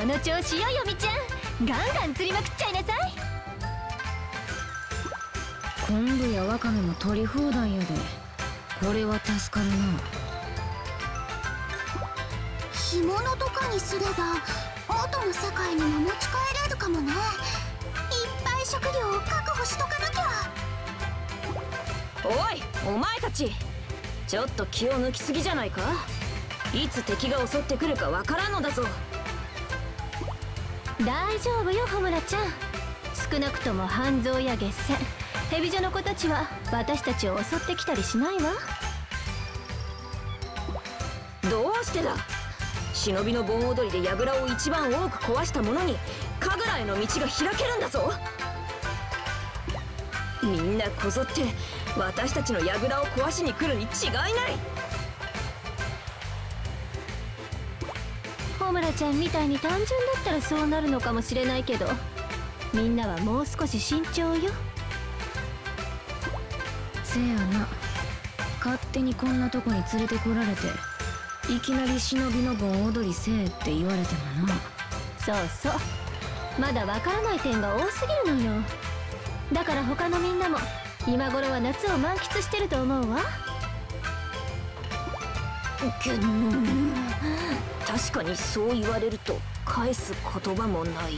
その調子よよみちゃん。ガンガン釣りまくっちゃいなさい。昆布やワカメも取り放題やで。これは助かるな。干物とかにすれば元の世界にも持ち帰れるかもねいっぱい食料を確保しとかなきゃ。おいお前たち。ちょっと気を抜きすぎじゃないか？いつ敵が襲ってくるかわからんのだぞ大丈夫よ穂村ちゃん。少なくとも半蔵や月戦蛇女の子たちは私たちを襲ってきたりしないわ。どうしてだ？忍びの盆踊りで櫓を一番多く壊した者に神楽への道が開けるんだぞ。みんなこぞって私たちの櫓を壊しに来るに違いない。村ちゃんみたいに単純だったらそうなるのかもしれないけどみんなはもう少し慎重よ。せやな。勝手にこんなとこに連れてこられていきなり忍びの盆踊りせえって言われてもな。そうそう。まだわからない点が多すぎるのよ。だから他のみんなも今頃は夏を満喫してると思うわけど確かにそう言われると返す言葉もない。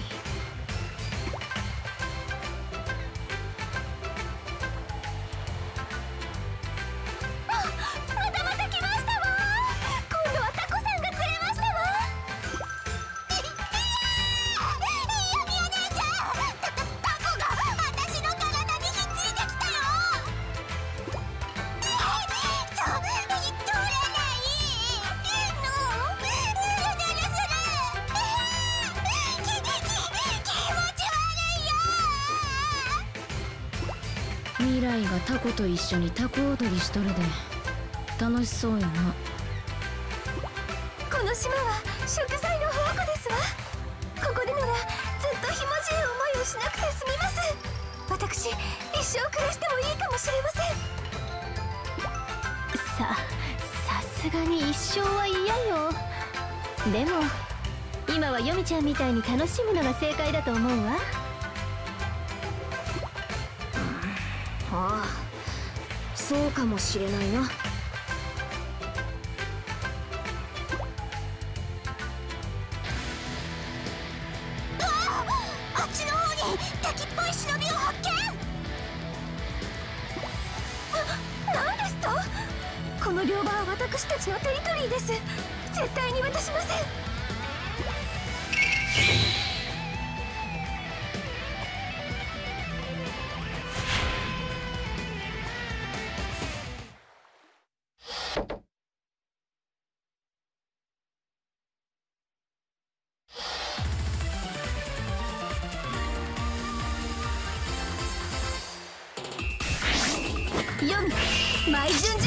いよ未来がタコと一緒にタコ踊りしとるで。楽しそうやな。この島は食材の宝庫ですわ。ここでならずっとひもじい思いをしなくて済みます私一生暮らしてもいいかもしれません。ささすがに一生は嫌よ。でも今はヨミちゃんみたいに楽しむのが正解だと思うわああそうかもしれないな。あっちの方に敵っぽい忍びを発見。な何ですと？この両場は私たちのテリトリーです。絶対に渡しません。読み毎順次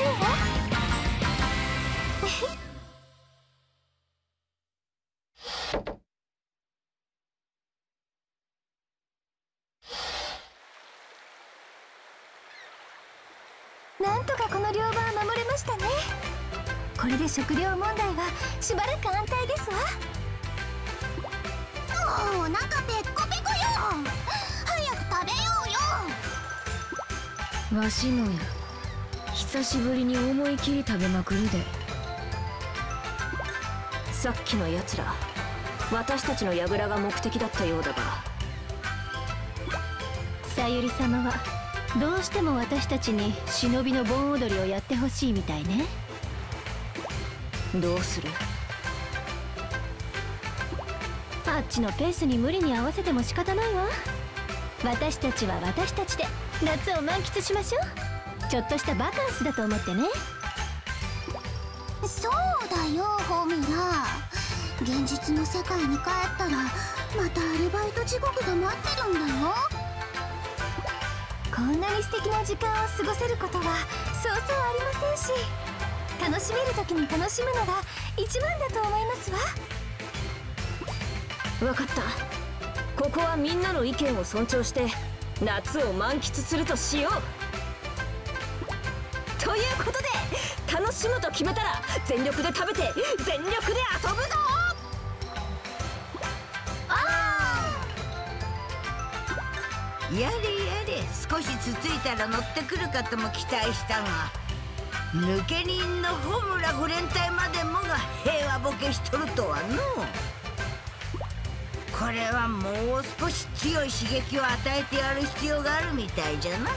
せんわなんとかこの両場は守れましたね。これで食料問題はしばらく安泰ですわ。もうお腹ペッコペコよ。早く食べようよ。わしもや。久しぶりに思い切り食べまくるで。さっきのやつら私たちの櫓が目的だったようだが。さゆり様はどうしても私たちに忍びの盆踊りをやってほしいみたいね。どうする？あっちのペースに無理に合わせても仕方ないわ。私たちは私たちで夏を満喫しましょうちょっとしたバカンスだと思ってね。そうだよホミラ。現実の世界に帰ったらまたアルバイト地獄が待ってるんだよ。こんなに素敵な時間を過ごせることはそうそうありませんし楽しめる時に楽しむのが一番だと思いますわ。分かった。ここはみんなの意見を尊重して夏を満喫するとしようということで楽しむと決めたら全力で食べて全力で遊ぶぞ。やれやれ少しつついたら乗ってくるかとも期待したが抜け人のホムラ5連隊までもが平和ボケしとるとはの。これはもう少し強い刺激を与えてやる必要があるみたいじゃな。